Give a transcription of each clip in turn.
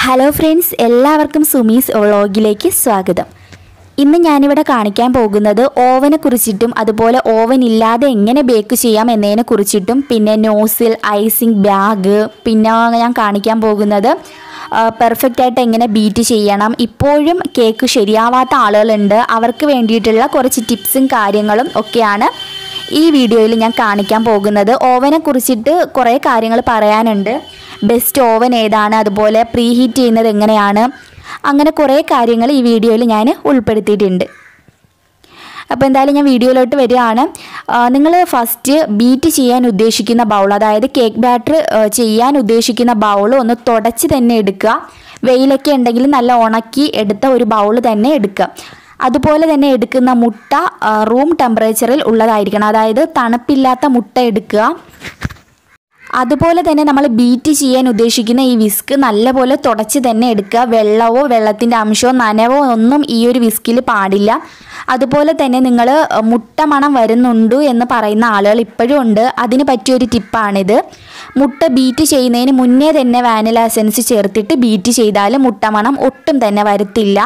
Hello friends എല്ലാവർക്കും സുമീസ് വ്ളോഗിലേക്ക് സ്വാഗതം. ഇന്ന് ഞാനിവിടെ കാണിക്കാൻ പോകുന്നത് ഓവനെ കുറിച്ചിട്ടും അതുപോലെ ഓവൻ ഇല്ലാതെ എങ്ങനെ ബേക്ക് ചെയ്യാം എന്നതിനെ കുറിച്ചിട്ടും പിന്നെ നോസിൽ ഐസിങ് ബാഗ് പിന്നെ ഞാൻ കാണിക്കാൻ പോകുന്നത് പെർഫെക്റ്റ് ആയിട്ട് എങ്ങനെ ബീറ്റ് ചെയ്യണം. ഇപ്പോഴും കേക്ക് ശരിയാവാത്ത ആളുകളുണ്ട്. അവർക്ക് വേണ്ടിയിട്ടുള്ള കുറച്ച് ടിപ്സും കാര്യങ്ങളും ഒക്കെയാണ് ഈ വീഡിയോയിൽ ഞാൻ കാണിക്കാൻ പോകുന്നത്. ഓവനെ കുറിച്ചിട്ട് കുറേ കാര്യങ്ങൾ പറയാനുണ്ട്. ബെസ്റ്റ് ഓവൻ ഏതാണ്? അതുപോലെ പ്രീ ഹീറ്റ് ചെയ്യുന്നത് എങ്ങനെയാണ്? അങ്ങനെ കുറേ കാര്യങ്ങൾ ഈ വീഡിയോയിൽ ഞാൻ ഉൾപ്പെടുത്തിയിട്ടുണ്ട്. അപ്പോൾ എന്തായാലും ഞാൻ വീഡിയോയിലോട്ട് വരികയാണ്. നിങ്ങൾ ഫസ്റ്റ് ബീറ്റ് ചെയ്യാൻ ഉദ്ദേശിക്കുന്ന ബൗൾ അതായത് കേക്ക് ബാറ്റർ ചെയ്യാൻ ഉദ്ദേശിക്കുന്ന ബൗൾ ഒന്ന് തുടച്ച് തന്നെ എടുക്കുക. വെയിലൊക്കെ ഉണ്ടെങ്കിൽ നല്ല ഉണക്കി എടുത്ത ഒരു ബൗൾ തന്നെ എടുക്കുക. അതുപോലെ തന്നെ എടുക്കുന്ന മുട്ട റൂം ടെമ്പറേച്ചറിൽ ഉള്ളതായിരിക്കണം. അതായത് തണുപ്പില്ലാത്ത മുട്ട എടുക്കുക. അതുപോലെ തന്നെ നമ്മൾ ബീറ്റ് ചെയ്യാൻ ഉദ്ദേശിക്കുന്ന ഈ വിസ്ക് നല്ലപോലെ തുടച്ച് തന്നെ എടുക്കുക. വെള്ളമോ വെള്ളത്തിന്റെ അംശമോ നനവോ ഒന്നും ഈ ഒരു വിസ്കിൽ പാടില്ല. അതുപോലെ തന്നെ നിങ്ങൾ മുട്ട മണം വരുന്നുണ്ട് എന്ന് പറയുന്ന ആളുകൾ ഇപ്പോഴും ഉണ്ട്. അതിന് പറ്റിയൊരു ടിപ്പാണിത് മുട്ട ബീറ്റ് ചെയ്യുന്നതിന് മുന്നേ തന്നെ വാനില എസൻസ് ചേർത്തിട്ട് ബീറ്റ് ചെയ്താൽ മുട്ട മണം ഒട്ടും തന്നെ വരത്തില്ല.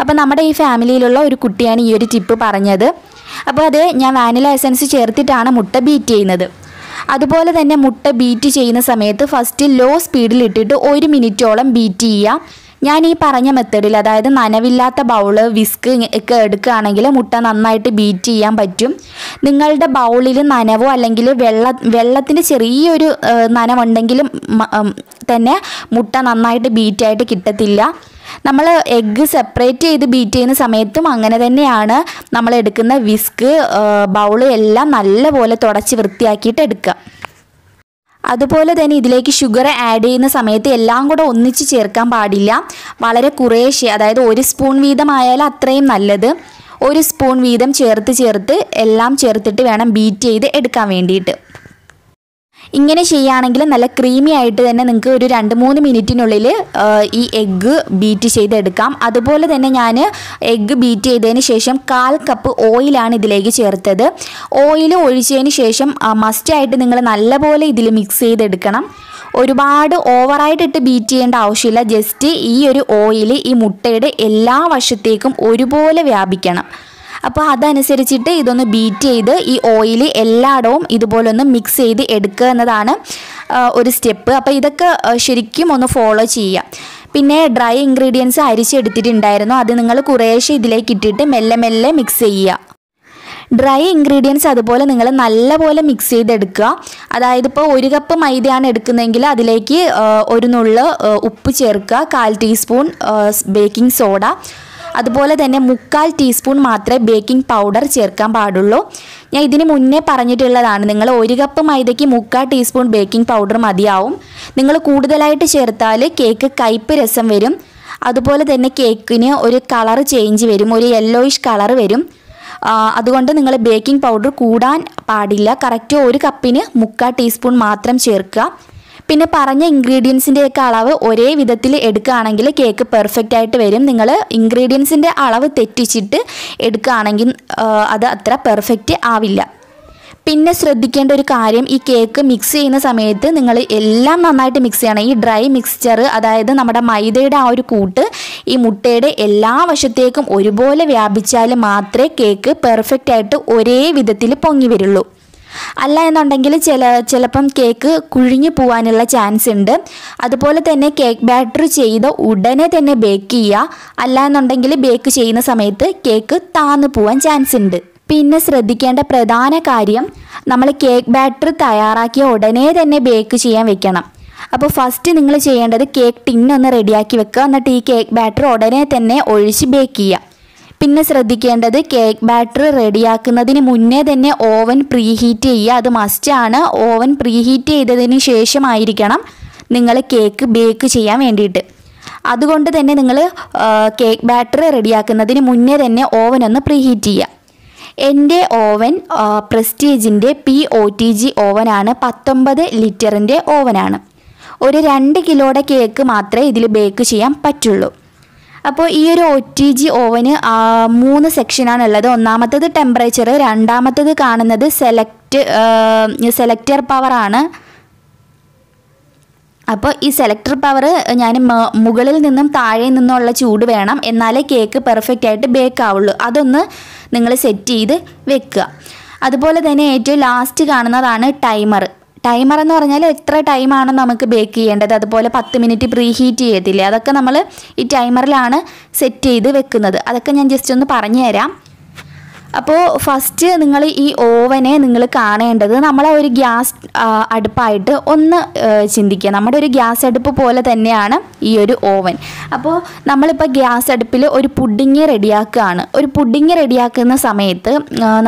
അപ്പോൾ നമ്മുടെ ഈ ഫാമിലിയിലുള്ള ഒരു കുട്ടിയാണ് ഈ ഒരു ടിപ്പ് പറഞ്ഞത്. അപ്പോൾ അത് ഞാൻ വാനില എസൻസ് ചേർത്തിട്ടാണ് മുട്ട ബീറ്റ് ചെയ്യുന്നത്. അതുപോലെ തന്നെ മുട്ട ബീറ്റ് ചെയ്യുന്ന സമയത്ത് ഫസ്റ്റ് ലോ സ്പീഡിൽ ഇട്ടിട്ട് ഒരു മിനിറ്റോളം ബീറ്റ് ചെയ്യുക. ഞാൻ ഈ പറഞ്ഞ മെത്തേഡിൽ അതായത് നനവില്ലാത്ത ബൗൾ വിസ്ക് ഒക്കെ എടുക്കുകയാണെങ്കിൽ മുട്ട നന്നായിട്ട് ബീറ്റ് ചെയ്യാൻ പറ്റും. നിങ്ങളുടെ ബൗളിൽ നനവോ അല്ലെങ്കിൽ വെള്ള വെള്ളത്തിന്റെ ചെറിയൊരു നനവുണ്ടെങ്കിലും തന്നെ മുട്ട നന്നായിട്ട് ബീറ്റായിട്ട് കിട്ടത്തില്ല. നമ്മൾ എഗ്ഗ് സെപ്പറേറ്റ് ചെയ്ത് ബീറ്റ് ചെയ്യുന്ന സമയത്തും അങ്ങനെ തന്നെയാണ് നമ്മൾ എടുക്കുന്ന വിസ്ക് ബൗൾ എല്ലാം നല്ലപോലെ തുടച്ച് വൃത്തിയാക്കിയിട്ട് എടുക്കുക. അതുപോലെ തന്നെ ഇതിലേക്ക് ഷുഗർ ആഡ് ചെയ്യുന്ന സമയത്ത് എല്ലാം കൂടെ ഒന്നിച്ച് ചേർക്കാൻ പാടില്ല. വളരെ കുറേശ്ശെ അതായത് ഒരു സ്പൂൺ വീതമായാലും അത്രയും നല്ലത്. ഒരു സ്പൂൺ വീതം ചേർത്ത് ചേർത്ത് എല്ലാം ചേർത്തിട്ട് വേണം ബീറ്റ് ചെയ്ത് എടുക്കാൻ വേണ്ടിയിട്ട്. ഇങ്ങനെ ചെയ്യുകയാണെങ്കിൽ നല്ല ക്രീമി ആയിട്ട് തന്നെ നിങ്ങൾക്ക് ഒരു രണ്ട് മൂന്ന് മിനിറ്റിനുള്ളിൽ ഈ എഗ്ഗ് ബീറ്റ് ചെയ്തെടുക്കാം. അതുപോലെ തന്നെ ഞാൻ എഗ്ഗ് ബീറ്റ് ചെയ്തതിന് ശേഷം കാൽ കപ്പ് ഓയിലാണ് ഇതിലേക്ക് ചേർത്തത്. ഓയിൽ ഒഴിച്ചതിന് ശേഷം മസ്റ്റായിട്ട് നിങ്ങൾ നല്ലപോലെ ഇതിൽ മിക്സ് ചെയ്തെടുക്കണം. ഒരുപാട് ഓവറായിട്ടിട്ട് ബീറ്റ് ചെയ്യേണ്ട ആവശ്യമില്ല. ജസ്റ്റ് ഈ ഒരു ഓയിൽ ഈ മുട്ടയുടെ എല്ലാ വശത്തേക്കും ഒരുപോലെ വ്യാപിക്കണം. അപ്പോൾ അതനുസരിച്ചിട്ട് ഇതൊന്ന് ബീറ്റ് ചെയ്ത് ഈ ഓയിൽ എല്ലായിടവും ഇതുപോലെ ഒന്ന് മിക്സ് ചെയ്ത് എടുക്കുക എന്നതാണ് ഒരു സ്റ്റെപ്പ് അപ്പോൾ ഇതൊക്കെ ശരിക്കും ഒന്ന് ഫോളോ ചെയ്യുക. പിന്നെ ഡ്രൈ ഇൻഗ്രീഡിയൻസ് അരിച്ചെടുത്തിട്ടുണ്ടായിരുന്നു. അത് നിങ്ങൾ കുറേശ്ശെ ഇതിലേക്ക് ഇട്ടിട്ട് മെല്ലെ മെല്ലെ മിക്സ് ചെയ്യുക. ഡ്രൈ ഇൻഗ്രീഡിയൻസ് അതുപോലെ നിങ്ങൾ നല്ലപോലെ മിക്സ് ചെയ്തെടുക്കുക. അതായത് ഇപ്പോൾ ഒരു കപ്പ് മൈദയാണ് എടുക്കുന്നതെങ്കിൽ അതിലേക്ക് ഒരു നുള്ള് ഉപ്പ് ചേർക്കുക. കാൽ ടീസ്പൂൺ ബേക്കിംഗ് സോഡ അതുപോലെ തന്നെ മുക്കാൽ ടീസ്പൂൺ മാത്രമേ ബേക്കിംഗ് പൗഡർ ചേർക്കാൻ പാടുള്ളൂ. ഞാൻ ഇതിന് മുന്നേ പറഞ്ഞിട്ടുള്ളതാണ് നിങ്ങൾ ഒരു കപ്പ് മൈദയ്ക്ക് മുക്കാൽ ടീസ്പൂൺ ബേക്കിംഗ് പൗഡർ മതിയാവും. നിങ്ങൾ കൂടുതലായിട്ട് ചേർത്താൽ കേക്ക് കയ്പ്പ് രസം വരും. അതുപോലെ തന്നെ കേക്കിന് ഒരു കളർ ചേഞ്ച് വരും ഒരു യെല്ലോയിഷ് കളർ വരും. അതുകൊണ്ട് നിങ്ങൾ ബേക്കിംഗ് പൗഡർ കൂടാൻ പാടില്ല. കറക്റ്റ് ഒരു കപ്പിന് മുക്കാൽ ടീസ്പൂൺ മാത്രം ചേർക്കുക. പിന്നെ പറഞ്ഞ ഇൻഗ്രീഡിയൻസിന്റെയൊക്കെ അളവ് ഒരേ വിധത്തിൽ എടുക്കുകയാണെങ്കിൽ കേക്ക് പെർഫെക്റ്റ് ആയിട്ട് വരും. നിങ്ങൾ ഇൻഗ്രീഡിയൻസിന്റെ അളവ് തെറ്റിച്ചിട്ട് എടുക്കുകയാണെങ്കിൽ അത് അത്ര പെർഫെക്റ്റ് ആവില്ല. പിന്നെ ശ്രദ്ധിക്കേണ്ട ഒരു കാര്യം ഈ കേക്ക് മിക്സ് ചെയ്യുന്ന സമയത്ത് നിങ്ങൾ എല്ലാം നന്നായിട്ട് മിക്സ് ചെയ്യണം. ഈ ഡ്രൈ മിക്സ്ചർ അതായത് നമ്മുടെ മൈദയുടെ ആ ഒരു കൂട്ട് ഈ മുട്ടയുടെ എല്ലാ വശത്തേക്കും ഒരുപോലെ വ്യാപിച്ചാൽ മാത്രമേ കേക്ക് പെർഫെക്റ്റ് ആയിട്ട് ഒരേ വിധത്തിൽ പൊങ്ങി വരുള്ളൂ. അല്ല എന്നുണ്ടെങ്കിൽ ചില ചിലപ്പം കേക്ക് കുഴിഞ്ഞു പോകാനുള്ള ചാൻസ് ഉണ്ട്. അതുപോലെ തന്നെ കേക്ക് ബാറ്റർ ചെയ്ത് ഉടനെ തന്നെ ബേക്ക് ചെയ്യുക. അല്ല എന്നുണ്ടെങ്കിൽ ബേക്ക് ചെയ്യുന്ന സമയത്ത് കേക്ക് താന്നു പോകാൻ ചാൻസ് ഉണ്ട്. പിന്നെ ശ്രദ്ധിക്കേണ്ട പ്രധാന കാര്യം നമ്മൾ കേക്ക് ബാറ്റർ തയ്യാറാക്കിയ ഉടനെ തന്നെ ബേക്ക് ചെയ്യാൻ വെക്കണം. അപ്പോൾ ഫസ്റ്റ് നിങ്ങൾ ചെയ്യേണ്ടത് കേക്ക് ടിന്നൊന്ന് റെഡിയാക്കി വെക്കുക. എന്നിട്ട് ഈ കേക്ക് ബാറ്റർ ഉടനെ തന്നെ ഒഴിച്ച് ബേക്ക് ചെയ്യുക. പിന്നെ ശ്രദ്ധിക്കേണ്ടത് കേക്ക് ബാറ്റർ റെഡിയാക്കുന്നതിന് മുന്നേ തന്നെ ഓവൻ പ്രീഹീറ്റ് ചെയ്യുക. അത് മസ്റ്റാണ് ഓവൻ പ്രീഹീറ്റ് ചെയ്തതിന് ശേഷമായിരിക്കണം നിങ്ങൾ കേക്ക് ബേക്ക് ചെയ്യാൻ വേണ്ടിയിട്ട്. അതുകൊണ്ട് തന്നെ നിങ്ങൾ കേക്ക് ബാറ്റർ റെഡിയാക്കുന്നതിന് മുന്നേ തന്നെ ഓവൻ ഒന്ന് പ്രീഹീറ്റ് ചെയ്യുക. എന്റെ ഓവൻ പ്രസ്റ്റീജിന്റെ പി ഒ ടി ജി ഓവനാണ് പത്തൊമ്പത് ലിറ്ററിന്റെ ഓവനാണ് ഒരു രണ്ട് കിലോയുടെ കേക്ക് മാത്രമേ ഇതിൽ ബേക്ക് ചെയ്യാൻ പറ്റുള്ളൂ. അപ്പോൾ ഈ ഒരു ഒ ടി ജി ഓവന് മൂന്ന് സെക്ഷനാണ് ഉള്ളത് ഒന്നാമത്തത് ടെമ്പറേച്ചർ രണ്ടാമത്തത് കാണുന്നത് സെലക്ട് സെലക്ടർ പവറാണ് അപ്പോൾ ഈ സെലക്ടർ പവർ ഞാൻ മുകളിൽ നിന്നും താഴെ നിന്നുള്ള ചൂട് വേണം. എന്നാലേ കേക്ക് പെർഫെക്റ്റ് ആയിട്ട് ബേക്ക് ആവുള്ളൂ. അതൊന്ന് നിങ്ങൾ സെറ്റ് ചെയ്ത് വെക്കുക. അതുപോലെ തന്നെ ഏറ്റവും ലാസ്റ്റ് കാണുന്നതാണ് ടൈമർ ടൈമർ എന്ന് പറഞ്ഞാൽ എത്ര ടൈമാണ് നമുക്ക് ബേക്ക് ചെയ്യേണ്ടത്. അതുപോലെ പത്ത് മിനിറ്റ് പ്രീ ഹീറ്റ് ചെയ്യത്തില്ലേ? അതൊക്കെ നമ്മൾ ഈ ടൈമറിലാണ് സെറ്റ് ചെയ്ത് വെക്കുന്നത്. അതൊക്കെ ഞാൻ ജസ്റ്റ് ഒന്ന് പറഞ്ഞു തരാം അപ്പോൾ ഫസ്റ്റ് നിങ്ങൾ ഈ ഓവനെ നിങ്ങൾ കാണേണ്ടത് നമ്മളെ ഒരു ഗ്യാസ് അടുപ്പായിട്ട് ഒന്ന് ചിന്തിക്കുക. നമ്മുടെ ഒരു ഗ്യാസ് അടുപ്പ് പോലെ തന്നെയാണ് ഈ ഒരു ഓവൻ. അപ്പോൾ നമ്മളിപ്പോൾ ഗ്യാസ് അടുപ്പിൽ ഒരു പുഡിങ് റെഡിയാക്കുകയാണ്. ഒരു പുഡിങ് റെഡിയാക്കുന്ന സമയത്ത്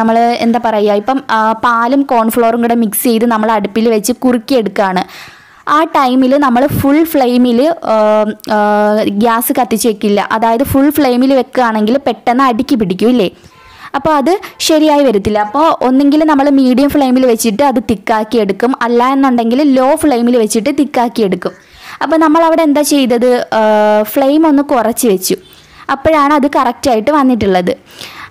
നമ്മൾ എന്താ പറയുക ഇപ്പം പാലും കോൺഫ്ലോറും കൂടെ മിക്സ് ചെയ്ത് നമ്മൾ അടുപ്പിൽ വെച്ച് കുറുക്കിയെടുക്കുകയാണ്. ആ ടൈമിൽ നമ്മൾ ഫുൾ ഫ്ലെയിമിൽ ഗ്യാസ് കത്തിച്ച് വെക്കില്ല. അതായത് ഫുൾ ഫ്ലെയിമിൽ വെക്കുകയാണെങ്കിൽ പെട്ടെന്ന് അടുക്കി പിടിക്കും ഇല്ലേ? അപ്പോൾ അത് ശരിയായി വരത്തില്ല. അപ്പോൾ ഒന്നെങ്കിൽ നമ്മൾ മീഡിയം ഫ്ലെയിമിൽ വെച്ചിട്ട് അത് തിക്കാക്കി എടുക്കും. അല്ല എന്നുണ്ടെങ്കിൽ ലോ ഫ്ലെയിമിൽ വെച്ചിട്ട് തിക്കാക്കി എടുക്കും. അപ്പോൾ നമ്മൾ അവിടെ എന്താ ചെയ്തത്? ഫ്ലെയിം ഒന്ന് കുറച്ച് വെച്ചു. അപ്പോഴാണ് അത് കറക്റ്റായിട്ട് വന്നിട്ടുള്ളത്.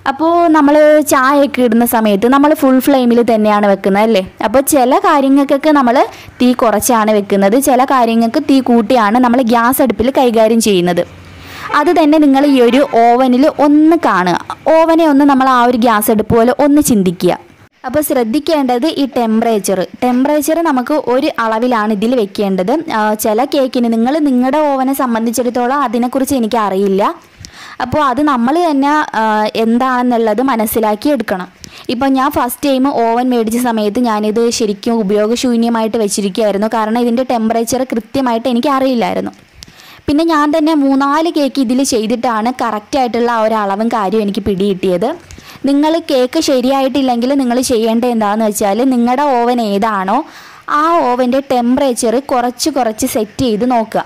അപ്പോൾ നമ്മൾ ചായയൊക്കെ ഇടുന്ന സമയത്ത് നമ്മൾ ഫുൾ ഫ്ലെയിമിൽ തന്നെയാണ് വെക്കുന്നത് അല്ലേ? അപ്പോൾ ചില കാര്യങ്ങൾക്കൊക്കെ നമ്മൾ തീ കുറച്ചാണ് വെക്കുന്നത്. ചില കാര്യങ്ങൾക്ക് തീ കൂട്ടിയാണ് നമ്മൾ ഗ്യാസ് അടുപ്പിൽ കൈകാര്യം ചെയ്യുന്നത്. അത് തന്നെ നിങ്ങൾ ഈ ഒരു ഓവനിൽ ഒന്ന് കാണുക. ഓവനെ ഒന്ന് നമ്മൾ ആ ഒരു ഗ്യാസ് അടുപ്പ് പോലെ ഒന്ന് ചിന്തിക്കുക. അപ്പോൾ ശ്രദ്ധിക്കേണ്ടത് ഈ ടെമ്പറേച്ചർ ടെമ്പറേച്ചർ നമുക്ക് ഒരു അളവിലാണ് ഇതിൽ വെക്കേണ്ടത്. ചില കേക്കിന് നിങ്ങൾ നിങ്ങളുടെ ഓവനെ സംബന്ധിച്ചിടത്തോളം അതിനെക്കുറിച്ച് എനിക്ക് അറിയില്ല. അപ്പോൾ അത് നമ്മൾ തന്നെ എന്താണെന്നുള്ളത് മനസ്സിലാക്കി എടുക്കണം. ഇപ്പം ഞാൻ ഫസ്റ്റ് ടൈം ഓവൻ മേടിച്ച സമയത്ത് ഞാനിത് ശരിക്കും ഉപയോഗശൂന്യമായിട്ട് വെച്ചിരിക്കുകയായിരുന്നു. കാരണം ഇതിന്റെ ടെമ്പറേച്ചർ കൃത്യമായിട്ട് എനിക്ക് അറിയില്ലായിരുന്നു. പിന്നെ ഞാൻ തന്നെ മൂന്നാൽ കേക്ക് ഇതിൽ ചെയ്തിട്ടാണ് കറക്റ്റായിട്ടുള്ള ആ ഒരു അളവും കാര്യവും എനിക്ക് പിടികിട്ടിയത്. നിങ്ങൾ കേക്ക് ശരിയായിട്ടില്ലെങ്കിൽ നിങ്ങൾ ചെയ്യേണ്ട എന്താണെന്ന് വെച്ചാൽ നിങ്ങളുടെ ഓവൻ ഏതാണോ ആ ഓവന്റെ ടെമ്പറേച്ചർ കുറച്ച് കുറച്ച് സെറ്റ് ചെയ്ത് നോക്കുക.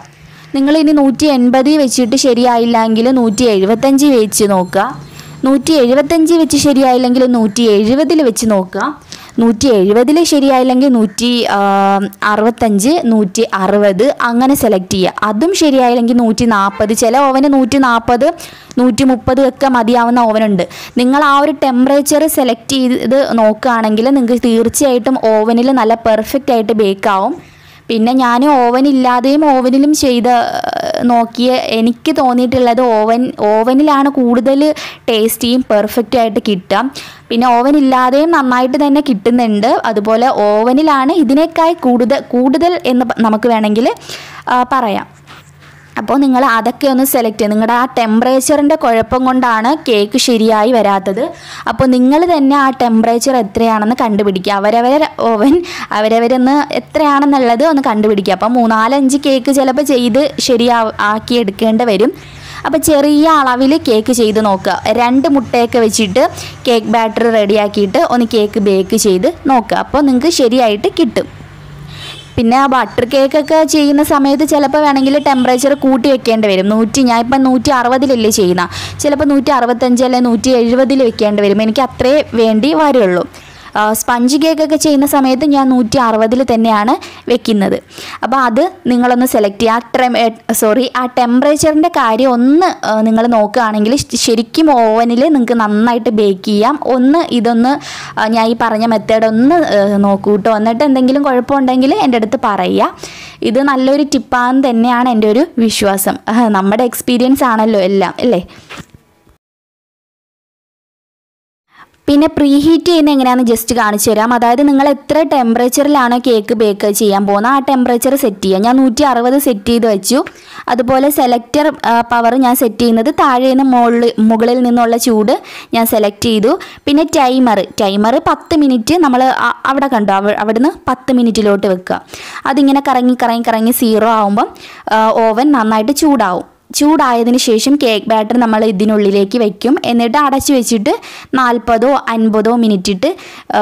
നിങ്ങൾ ഇനി നൂറ്റി എൺപതിൽ വെച്ചിട്ട് ശരിയായില്ലെങ്കിൽ നൂറ്റി എഴുപത്തഞ്ച് വെച്ച് നോക്കുക. നൂറ്റി എഴുപത്തഞ്ച് വെച്ച് ശരിയായില്ലെങ്കിൽ നൂറ്റി എഴുപതിൽ വെച്ച് നോക്കുക. നൂറ്റി എഴുപതിൽ ശരിയായില്ലെങ്കിൽ നൂറ്റി അറുപത്തഞ്ച് നൂറ്റി അറുപത് അങ്ങനെ സെലക്ട് ചെയ്യുക. അതും ശരിയായില്ലെങ്കിൽ നൂറ്റി നാൽപ്പത് ചില ഓവന് നൂറ്റി നാൽപ്പത് നൂറ്റി മുപ്പത് ഒക്കെ മതിയാവുന്ന ഓവനുണ്ട് നിങ്ങൾ ആ ഒരു ടെമ്പറേച്ചർ സെലക്ട് ചെയ്ത് നോക്കുകയാണെങ്കിൽ നിങ്ങൾക്ക് തീർച്ചയായിട്ടും ഓവനിൽ നല്ല പെർഫെക്റ്റ് ആയിട്ട് ബേക്ക് ആവും. പിന്നെ ഞാൻ ഓവൻ ഇല്ലാതെയും ഓവനിലും ചെയ്ത് നോക്കിയ എനിക്ക് തോന്നിയിട്ടുള്ളത് ഓവൻ ഓവനിലാണ് കൂടുതൽ ടേസ്റ്റിയും പെർഫെക്റ്റ് ആയിട്ട് കിട്ടുക. പിന്നെ ഓവൻ ഇല്ലാതെയും നന്നായിട്ട് തന്നെ കിട്ടുന്നുണ്ട്. അതുപോലെ ഓവനിലാണ് ഇതിനേക്കായി കൂടുതൽ കൂടുതൽ എന്ന് നമുക്ക് വേണമെങ്കിൽ പറയാം. അപ്പോൾ നിങ്ങൾ അതൊക്കെ ഒന്ന് സെലക്ട് ചെയ്യുക. നിങ്ങളുടെ ആ ടെമ്പറേച്ചറിന്റെ കുഴപ്പം കൊണ്ടാണ് കേക്ക് ശരിയായി വരാത്തത്. അപ്പോൾ നിങ്ങൾ തന്നെ ആ ടെമ്പറേച്ചർ എത്രയാണെന്ന് കണ്ടുപിടിക്കുക. അവരവരെ ഓവൻ അവരവരെന്ന് എത്രയാണെന്നുള്ളത് ഒന്ന് കണ്ടുപിടിക്കുക. അപ്പോൾ മൂന്നാലഞ്ച് കേക്ക് ചിലപ്പോൾ ചെയ്ത് ശരിയാ ആക്കി എടുക്കേണ്ടി വരും. അപ്പോൾ ചെറിയ അളവിൽ കേക്ക് ചെയ്ത് നോക്കുക. രണ്ട് മുട്ടയൊക്കെ വെച്ചിട്ട് കേക്ക് ബാറ്റർ റെഡിയാക്കിയിട്ട് ഒന്ന് കേക്ക് ബേക്ക് ചെയ്ത് നോക്കുക. അപ്പോൾ നിങ്ങൾക്ക് ശരിയായിട്ട് കിട്ടും. പിന്നെ ആ ബട്ടർ കേക്കൊക്കെ ചെയ്യുന്ന സമയത്ത് ചിലപ്പോൾ വേണമെങ്കിൽ ടെമ്പറേച്ചർ കൂട്ടി വെക്കേണ്ടി വരും. നൂറ്റി ഞാൻ ഇപ്പം നൂറ്റി അറുപതിലല്ലേ ചെയ്യുന്ന. ചിലപ്പോൾ നൂറ്റി അറുപത്തഞ്ച് അല്ലെങ്കിൽ നൂറ്റി എഴുപതിൽ വെക്കേണ്ടി വരും. എനിക്ക് അത്രേ വേണ്ടി വരുള്ളൂ. സ്പഞ്ച് കേക്കൊക്കെ ചെയ്യുന്ന സമയത്ത് ഞാൻ നൂറ്റി അറുപതിൽ തന്നെയാണ് വെക്കുന്നത്. അപ്പോൾ അത് നിങ്ങളൊന്ന് സെലക്ട് ചെയ്യുക. ആ സോറി ആ ടെമ്പറേച്ചറിന്റെ കാര്യം ഒന്ന് നിങ്ങൾ നോക്കുകയാണെങ്കിൽ ശരിക്കും ഓവനിൽ നിങ്ങൾക്ക് നന്നായിട്ട് ബേക്ക് ചെയ്യാം. ഒന്ന് ഇതൊന്ന് ഞാൻ ഈ പറഞ്ഞ മെത്തേഡ് ഒന്ന് നോക്കൂ കേട്ടോ എന്നിട്ട് എന്തെങ്കിലും കുഴപ്പമുണ്ടെങ്കിൽ എന്റെ അടുത്ത് പറയുക. ഇത് നല്ലൊരു ടിപ്പാന്ന് തന്നെയാണ് എന്റെ ഒരു വിശ്വാസം. നമ്മുടെ എക്സ്പീരിയൻസ് ആണല്ലോ എല്ലാം അല്ലേ? പിന്നെ പ്രീ ഹീറ്റ് ചെയ്യുന്ന എങ്ങനെയാണെന്ന് ജസ്റ്റ് കാണിച്ചു തരാം. അതായത് നിങ്ങൾ എത്ര ടെമ്പറേച്ചറിലാണോ കേക്ക് ബേക്ക് ചെയ്യാൻ പോകുന്നത്? ആ ടെമ്പറേച്ചർ സെറ്റ് ചെയ്യാം. ഞാൻ നൂറ്റി അറുപത് സെറ്റ് ചെയ്ത് വെച്ചു. അതുപോലെ സെലക്ടർ പവർ ഞാൻ സെറ്റ് ചെയ്യുന്നത് താഴെ നിന്ന് മുകളിൽ മുകളിൽ നിന്നുള്ള ചൂട് ഞാൻ സെലക്ട് ചെയ്തു. പിന്നെ ടൈമർ ടൈമർ പത്ത് മിനിറ്റ് നമ്മൾ അവിടെ കണ്ടു? അവ അവിടുന്ന് പത്ത് മിനിറ്റിലോട്ട് വെക്കുക. അതിങ്ങനെ കറങ്ങി കറങ്ങി കറങ്ങി സീറോ ആകുമ്പം ഓവൻ നന്നായിട്ട് ചൂടാവും. ചൂടായതിന് ശേഷം കേക്ക് ബാറ്റർ നമ്മൾ ഇതിനുള്ളിലേക്ക് വെക്കും. എന്നിട്ട് അടച്ച് വെച്ചിട്ട് നാൽപ്പതോ അൻപതോ മിനിറ്റ് ഇട്ട്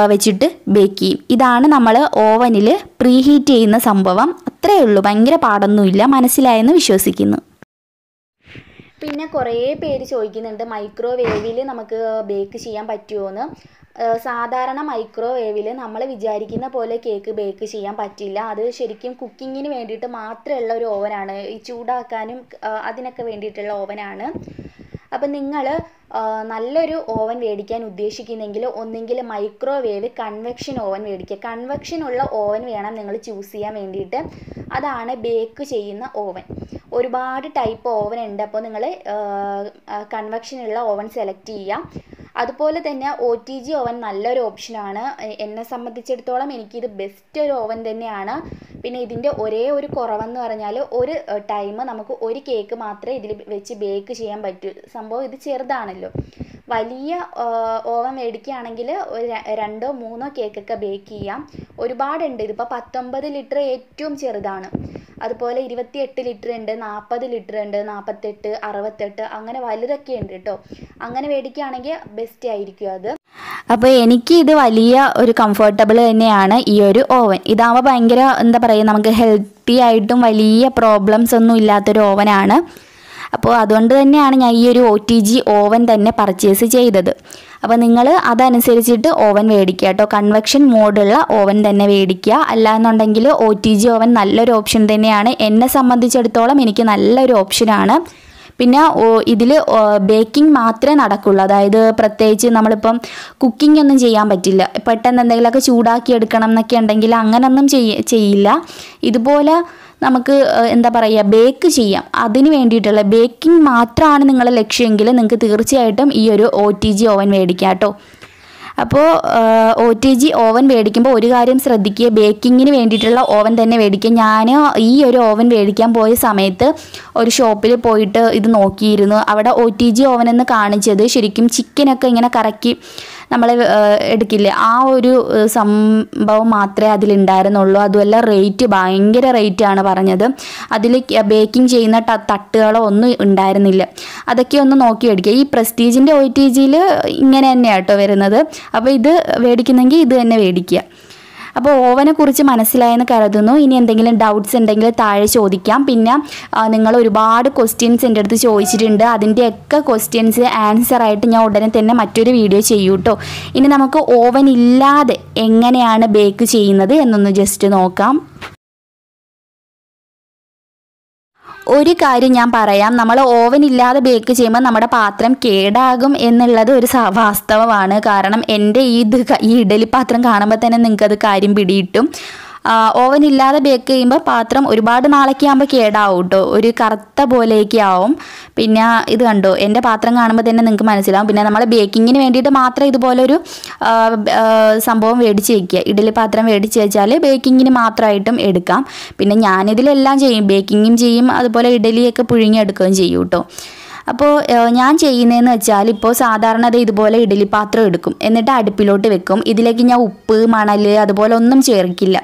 വെച്ചിട്ട് ബേക്ക് ചെയ്യും. ഇതാണ് നമ്മൾ ഓവനിൽ പ്രീഹീറ്റ് ചെയ്യുന്ന സംഭവം. അത്രയേ ഉള്ളൂ. ഭയങ്കര പാടൊന്നുമില്ല. മനസ്സിലായെന്ന് വിശ്വസിക്കുന്നു. പിന്നെ കുറേ പേര് ചോദിക്കുന്നുണ്ട് മൈക്രോവേവിൽ നമുക്ക് ബേക്ക് ചെയ്യാൻ പറ്റുമോ എന്ന് സാധാരണ മൈക്രോവേവിൽ നമ്മൾ വിചാരിക്കുന്ന പോലെ കേക്ക് ബേക്ക് ചെയ്യാൻ പറ്റില്ല. അത് ശരിക്കും കുക്കിങ്ങിന് വേണ്ടിയിട്ട് മാത്രമുള്ള ഒരു ഓവനാണ് ഈ ചൂടാക്കാനും അതിനൊക്കെ വേണ്ടിയിട്ടുള്ള ഓവനാണ് അപ്പം നിങ്ങൾ നല്ലൊരു ഓവൻ മേടിക്കാൻ ഉദ്ദേശിക്കുന്നെങ്കിൽ ഒന്നെങ്കിൽ മൈക്രോവേവ് കൺവെക്ഷൻ ഓവൻ മേടിക്കുക കൺവെക്ഷൻ ഉള്ള ഓവൻ വേണം നിങ്ങൾ ചൂസ് ചെയ്യാൻ വേണ്ടിയിട്ട്. അതാണ് ബേക്ക് ചെയ്യുന്ന ഓവൻ ഒരുപാട് ടൈപ്പ് ഓവൻ ഉണ്ട്. അപ്പോൾ നിങ്ങൾ കൺവെക്ഷനുള്ള ഓവൻ സെലക്ട് ചെയ്യാം അതുപോലെ തന്നെ ഒ ടി ജി ഓവൻ നല്ലൊരു ഓപ്ഷനാണ് എന്നെ സംബന്ധിച്ചിടത്തോളം എനിക്കിത് ബെസ്റ്റ് ഒരു ഓവൻ തന്നെയാണ്. പിന്നെ ഇതിന്റെ ഒരേ ഒരു കുറവെന്ന് പറഞ്ഞാൽ ഒരു ടൈം നമുക്ക് ഒരു കേക്ക് മാത്രമേ ഇതിൽ വെച്ച് ബേക്ക് ചെയ്യാൻ പറ്റൂ. സംഭവം ഇത് ചെറുതാണല്ലോ. വലിയ ഓവൻ മേടിക്കുകയാണെങ്കിൽ ഒരു രണ്ടോ മൂന്നോ കേക്കൊക്കെ ബേക്ക് ചെയ്യാം. ഒരുപാടുണ്ട്. ഇതിപ്പോൾ പത്തൊമ്പത് ലിറ്റർ ഏറ്റവും ചെറുതാണ്. അതുപോലെ ഇരുപത്തിയെട്ട് ലിറ്റർ ഉണ്ട് നാൽപ്പത് ലിറ്റർ ഉണ്ട് നാൽപ്പത്തെട്ട് അറുപത്തെട്ട് അങ്ങനെ വലുതൊക്കെ ഉണ്ട് കേട്ടോ. അങ്ങനെ മേടിക്കുകയാണെങ്കിൽ ബെസ്റ്റ് ആയിരിക്കും അത്. അപ്പോൾ എനിക്ക് ഇത് വലിയ ഒരു കംഫർട്ടബിൾ തന്നെയാണ് ഈ ഒരു ഓവൻ ഇതാകുമ്പോൾ ഭയങ്കര എന്താ പറയുക നമുക്ക് ഹെൽത്തി ആയിട്ടും വലിയ പ്രോബ്ലംസ് ഒന്നും ഇല്ലാത്തൊരു ഓവനാണ് അപ്പോൾ അതുകൊണ്ട് തന്നെയാണ് ഞാൻ ഈ ഒരു ഒ ടി ജി ഓവൻ തന്നെ പർച്ചേസ് ചെയ്തത്. അപ്പോൾ നിങ്ങൾ അതനുസരിച്ചിട്ട് ഓവൻ മേടിക്കുക കേട്ടോ. കൺവെക്ഷൻ മോഡുള്ള ഓവൻ തന്നെ മേടിക്കുക. അല്ലാന്നുണ്ടെങ്കിൽ ഒ ടി ജി ഓവൻ നല്ലൊരു ഓപ്ഷൻ തന്നെയാണ്. എന്നെ സംബന്ധിച്ചിടത്തോളം എനിക്ക് നല്ലൊരു ഓപ്ഷനാണ് പിന്നെ ഇതിൽ ബേക്കിംഗ് മാത്രമേ നടക്കുള്ളൂ. അതായത് പ്രത്യേകിച്ച് നമ്മളിപ്പം കുക്കിംഗ് ഒന്നും ചെയ്യാൻ പറ്റില്ല. പെട്ടെന്ന് എന്തെങ്കിലുമൊക്കെ ചൂടാക്കി എടുക്കണം എന്നൊക്കെ ഉണ്ടെങ്കിൽ അങ്ങനൊന്നും ചെയ്യ ചെയ്യില്ല. ഇതുപോലെ നമുക്ക് എന്താ പറയുക ബേക്ക് ചെയ്യാം. അതിന് വേണ്ടിയിട്ടുള്ള ബേക്കിംഗ് മാത്രമാണ് നിങ്ങളുടെ ലക്ഷ്യമെങ്കിൽ നിങ്ങൾക്ക് തീർച്ചയായിട്ടും ഈ ഒരു ഒ ടി ജി ഓവൻ മേടിക്കാം കേട്ടോ. അപ്പോൾ ഒ ടി ജി ഓവൻ മേടിക്കുമ്പോൾ ഒരു കാര്യം ശ്രദ്ധിക്കുക ബേക്കിങ്ങിന് വേണ്ടിയിട്ടുള്ള ഓവൻ തന്നെ മേടിക്കുക. ഞാൻ ഈ ഒരു ഓവൻ മേടിക്കാൻ പോയ സമയത്ത് ഒരു ഷോപ്പിൽ പോയിട്ട് ഇത് നോക്കിയിരുന്നു. അവിടെ ഒ ടി ജി ഓവൻ എന്ന് കാണിച്ചത് ശരിക്കും ചിക്കനൊക്കെ ഇങ്ങനെ കറക്കി നമ്മൾ എടുക്കില്ലേ? ആ ഒരു സംഭവം മാത്രമേ അതിലുണ്ടായിരുന്നുള്ളൂ. അതുമല്ല റേറ്റ് ഭയങ്കര റേറ്റാണ് പറഞ്ഞത്. അതിൽ ബേക്കിംഗ് ചെയ്യുന്ന തട്ടുകളോ ഒന്നും ഉണ്ടായിരുന്നില്ല. അതൊക്കെ ഒന്ന് നോക്കി മേടിക്കുക. ഈ പ്രസ്റ്റീജിന്റെ ഒ ടി ജിയിൽ ഇങ്ങനെ തന്നെയാണ് കേട്ടോ വരുന്നത്. അപ്പോൾ ഇത് മേടിക്കുന്നെങ്കിൽ ഇത് തന്നെ മേടിക്കുക. അപ്പോൾ ഓവനെ കുറിച്ച് മനസ്സിലായെന്ന് കരുതുന്നു. ഇനി എന്തെങ്കിലും ഡൗട്ട്സ് ഉണ്ടെങ്കിൽ താഴെ ചോദിക്കാം. പിന്നെ നിങ്ങൾ ഒരുപാട് ക്വസ്റ്റ്യൻസ് എന്റെ അടുത്ത് ചോദിച്ചിട്ടുണ്ട്. അതിന്റെയൊക്കെ ക്വസ്റ്റ്യൻസ് ആൻസർ ആയിട്ട് ഞാൻ ഉടനെ തന്നെ മറ്റൊരു വീഡിയോ ചെയ്യൂ കേട്ടോ ഇനി നമുക്ക് ഓവൻ ഇല്ലാതെ എങ്ങനെയാണ് ബേക്ക് ചെയ്യുന്നത് എന്നൊന്ന് ജസ്റ്റ് നോക്കാം. ഒരു കാര്യം ഞാൻ പറയാം. നമ്മൾ ഓവൻ ഇല്ലാതെ ബേക്ക് ചെയ്യുമ്പോൾ നമ്മുടെ പാത്രം കേടാകും എന്നുള്ളത് ഒരു വാസ്തവമാണ്. കാരണം എന്റെ ഈ ഇത് ഈ ഇഡലി പാത്രം കാണുമ്പോൾ തന്നെ നിങ്ങൾക്കത് കാര്യം പിടിയിട്ടും ഓവൻ ഇല്ലാതെ ബേക്ക് ചെയ്യുമ്പോൾ പാത്രം ഒരുപാട് നാളേക്ക് ആകുമ്പോൾ കേടാവും കേട്ടോ ഒരു കറുത്ത പോലെയൊക്കെ ആവും. പിന്നെ ഇത് കണ്ടോ? എന്റെ പാത്രം കാണുമ്പോൾ തന്നെ നിങ്ങൾക്ക് മനസ്സിലാവും. പിന്നെ നമ്മൾ ബേക്കിങ്ങിന് വേണ്ടിയിട്ട് മാത്രം ഇതുപോലൊരു സംഭവം മേടിച്ച് വയ്ക്കുക ഇഡലി പാത്രം മേടിച്ച് വെച്ചാൽ ബേക്കിങ്ങിന് മാത്രമായിട്ടും എടുക്കാം. പിന്നെ ഞാനിതിലെല്ലാം ചെയ്യും. ബേക്കിങ്ങും ചെയ്യും. അതുപോലെ ഇഡലിയൊക്കെ പുഴുങ്ങിയെടുക്കുകയും ചെയ്യും കേട്ടോ അപ്പോൾ ഞാൻ ചെയ്യുന്നതെന്ന് വെച്ചാൽ ഇപ്പോൾ സാധാരണ ഇതുപോലെ ഇഡലി പാത്രം എടുക്കും. എന്നിട്ട് അടുപ്പിലോട്ട് വെക്കും. ഇതിലേക്ക് ഞാൻ ഉപ്പ് മണൽ അതുപോലെ ഒന്നും ചേർക്കില്ല.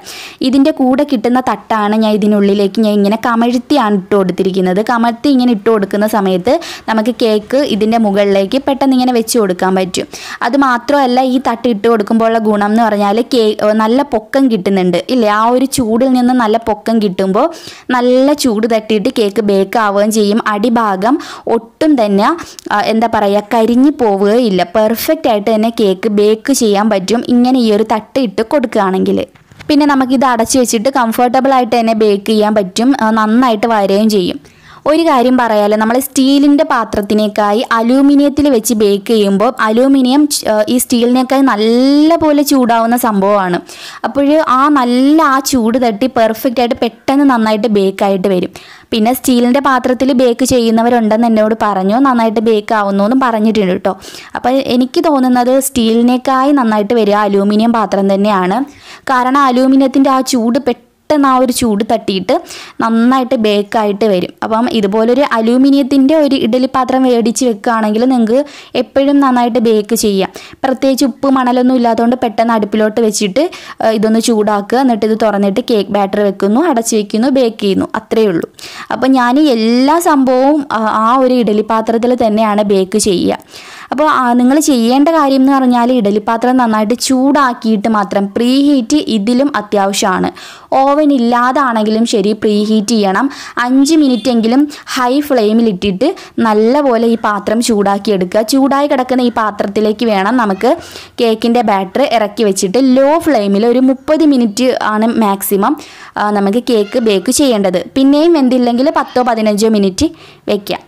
ഇതിന്റെ കൂടെ കിട്ടുന്ന തട്ടാണ് ഞാൻ ഇതിനുള്ളിലേക്ക് ഞാൻ ഇങ്ങനെ കമഴ്ത്തിയാണ് ഇട്ട് കൊടുത്തിരിക്കുന്നത്. കമഴ്ത്തി ഇങ്ങനെ ഇട്ട് കൊടുക്കുന്ന സമയത്ത് നമുക്ക് കേക്ക് ഇതിന്റെ മുകളിലേക്ക് പെട്ടെന്ന് ഇങ്ങനെ വെച്ച് കൊടുക്കാൻ പറ്റും. അത് മാത്രമല്ല ഈ തട്ട് ഇട്ട് കൊടുക്കുമ്പോഴുള്ള ഗുണം എന്ന് പറഞ്ഞാൽ കേ നല്ല പൊക്കം കിട്ടുന്നുണ്ട്. ഇല്ലേ? ആ ഒരു ചൂടിൽ നിന്ന് നല്ല പൊക്കം കിട്ടുമ്പോൾ നല്ല ചൂട് തട്ടിയിട്ട് കേക്ക് ബേക്ക് ആവുകയും ചെയ്യും. അടിഭാഗം ഒട്ടും തന്നെ എന്താ പറയുക കരിഞ്ഞു പോവുകയില്ല. പെർഫെക്റ്റ് ആയിട്ട് തന്നെ കേക്ക് ബേക്ക് ചെയ്യാൻ പറ്റും. ഇങ്ങനെ ഈ ഒരു തട്ട് ഇട്ട് കൊടുക്കുകയാണെങ്കിൽ. പിന്നെ നമുക്കിത് അടച്ചു വെച്ചിട്ട് കംഫർട്ടബിൾ ആയിട്ട് തന്നെ ബേക്ക് ചെയ്യാൻ പറ്റും. നന്നായിട്ട് വരികയും ചെയ്യും. ഒരു കാര്യം പറയാലോ. നമ്മൾ സ്റ്റീലിന്റെ പാത്രത്തിനേക്കായി അലൂമിനിയത്തിൽ വെച്ച് ബേക്ക് ചെയ്യുമ്പോൾ അലൂമിനിയം ഈ സ്റ്റീലിനേക്കായി നല്ല പോലെ ചൂടാവുന്ന സംഭവമാണ്. അപ്പോൾ ആ നല്ല ആ ചൂട് തട്ടി പെർഫെക്റ്റ് ആയിട്ട് പെട്ടെന്ന് നന്നായിട്ട് ബേക്കായിട്ട് വരും. പിന്നെ സ്റ്റീലിന്റെ പാത്രത്തിൽ ബേക്ക് ചെയ്യുന്നവരുണ്ടെന്ന് എന്നോട് പറഞ്ഞു. നന്നായിട്ട് ബേക്ക് ആവുന്നു എന്നും പറഞ്ഞിട്ടുണ്ട് കേട്ടോ അപ്പോൾ എനിക്ക് തോന്നുന്നത് സ്റ്റീലിനേക്കായി നന്നായിട്ട് വരിക അലൂമിനിയം പാത്രം തന്നെയാണ്. കാരണം അലൂമിനിയത്തിന്റെ ആ ചൂട് പെട്ടെന്ന് പെട്ടെന്ന് ആ ഒരു ചൂട് തട്ടിയിട്ട് നന്നായിട്ട് ബേക്കായിട്ട് വരും. അപ്പം ഇതുപോലൊരു അലൂമിനിയത്തിന്റെ ഒരു ഇഡലി പാത്രം മേടിച്ച് വെക്കുകയാണെങ്കിൽ നിങ്ങൾക്ക് എപ്പോഴും നന്നായിട്ട് ബേക്ക് ചെയ്യാം. പ്രത്യേകിച്ച് ഉപ്പ് മണലൊന്നും ഇല്ലാത്തതുകൊണ്ട് പെട്ടെന്ന് അടുപ്പിലോട്ട് വെച്ചിട്ട് ഇതൊന്ന് ചൂടാക്കുക. എന്നിട്ട് ഇത് തുറന്നിട്ട് കേക്ക് ബാറ്റർ വെക്കുന്നു അടച്ച് വെക്കുന്നു ബേക്ക് ചെയ്യുന്നു. അത്രയേ ഉള്ളൂ. അപ്പം ഞാൻ എല്ലാ സംഭവവും ആ ഒരു ഇഡലി പാത്രത്തിൽ തന്നെയാണ് ബേക്ക് ചെയ്യുക. അപ്പോൾ നിങ്ങൾ ചെയ്യേണ്ട കാര്യം എന്ന് പറഞ്ഞാൽ ഇഡലിപ്പാത്രം നന്നായിട്ട് ചൂടാക്കിയിട്ട് മാത്രം പ്രീ ഹീറ്റ് ഇതിലും അത്യാവശ്യമാണ്. ഓവൻ ഇല്ലാതാണെങ്കിലും ശരി പ്രീ ഹീറ്റ് ചെയ്യണം. അഞ്ച് മിനിറ്റ് എങ്കിലും ഹൈ ഫ്ലെയിമിൽ ഇട്ടിട്ട് നല്ലപോലെ ഈ പാത്രം ചൂടാക്കി എടുക്കുക. ചൂടായി കിടക്കുന്ന ഈ പാത്രത്തിലേക്ക് വേണം നമുക്ക് കേക്കിന്റെ ബാറ്റർ ഇറക്കി വെച്ചിട്ട് ലോ ഫ്ലെയിമിൽ ഒരു മുപ്പത് മിനിറ്റ് ആണ് മാക്സിമം നമുക്ക് കേക്ക് ബേക്ക് ചെയ്യേണ്ടത്. പിന്നെയും എന്തില്ലെങ്കിൽ പത്തോ പതിനഞ്ചോ മിനിറ്റ് വെക്കാം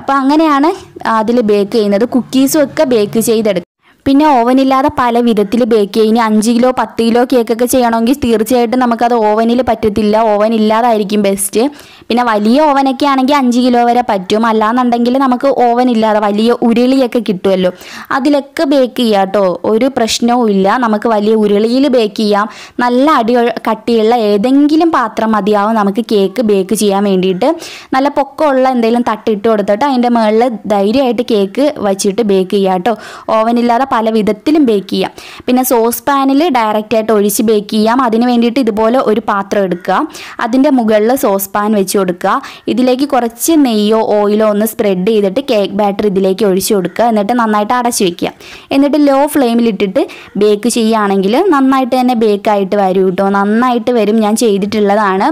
അപ്പോൾ അങ്ങനെയാണ് അതിൽ ബേക്ക് ചെയ്യുന്നത്. കുക്കീസും ഒക്കെ ബേക്ക് ചെയ്തെടുക്കും പിന്നെ ഓവനില്ലാതെ പല വിധത്തിൽ ബേക്ക് ചെയ്യും. ഇനി അഞ്ച് കിലോ പത്ത് കിലോ കേക്കൊക്കെ ചെയ്യണമെങ്കിൽ തീർച്ചയായിട്ടും നമുക്കത് ഓവനിൽ പറ്റത്തില്ല. ഓവൻ ഇല്ലാതായിരിക്കും ബെസ്റ്റ് പിന്നെ വലിയ ഓവനൊക്കെ ആണെങ്കിൽ അഞ്ച് കിലോ വരെ പറ്റും. അല്ലാന്നുണ്ടെങ്കിൽ നമുക്ക് ഓവൻ ഇല്ലാതെ വലിയ ഉരുളിയൊക്കെ കിട്ടുമല്ലോ. അതിലൊക്കെ ബേക്ക് ചെയ്യാം കേട്ടോ. ഒരു പ്രശ്നവും ഇല്ല. നമുക്ക് വലിയ ഉരുളിയിൽ ബേക്ക് ചെയ്യാം. നല്ല അടി കട്ടിയുള്ള ഏതെങ്കിലും പാത്രം മതിയാവും നമുക്ക് കേക്ക് ബേക്ക് ചെയ്യാൻ വേണ്ടിയിട്ട്. നല്ല പൊക്കമുള്ള എന്തെങ്കിലും തട്ടിട്ട് കൊടുത്തിട്ട് അതിന്റെ മുകളിൽ ധൈര്യമായിട്ട് കേക്ക് വച്ചിട്ട് ബേക്ക് ചെയ്യാം കേട്ടോ. ഓവനില്ലാതെ പല വിധത്തിലും ബേക്ക് ചെയ്യാം. പിന്നെ സോസ് പാനിൽ ഡയറക്റ്റായിട്ട് ഒഴിച്ച് ബേക്ക് ചെയ്യാം. അതിന് വേണ്ടിയിട്ട് ഇതുപോലെ ഒരു പാത്രം എടുക്കുക. അതിന്റെ മുകളിൽ സോസ് പാൻ വെച്ച് കൊടുക്കുക. ഇതിലേക്ക് കുറച്ച് നെയ്യോ ഓയിലോ ഒന്ന് സ്പ്രെഡ് ചെയ്തിട്ട് കേക്ക് ബാറ്റർ ഇതിലേക്ക് ഒഴിച്ച് കൊടുക്കുക. എന്നിട്ട് നന്നായിട്ട് അടച്ച് വെക്കുക. എന്നിട്ട് ലോ ഫ്ലെയിമിലിട്ടിട്ട് ബേക്ക് ചെയ്യുകയാണെങ്കിൽ നന്നായിട്ട് തന്നെ ബേക്കായിട്ട് വരും കേട്ടോ നന്നായിട്ട് വരും. ഞാൻ ചെയ്തിട്ടുള്ളതാണ്.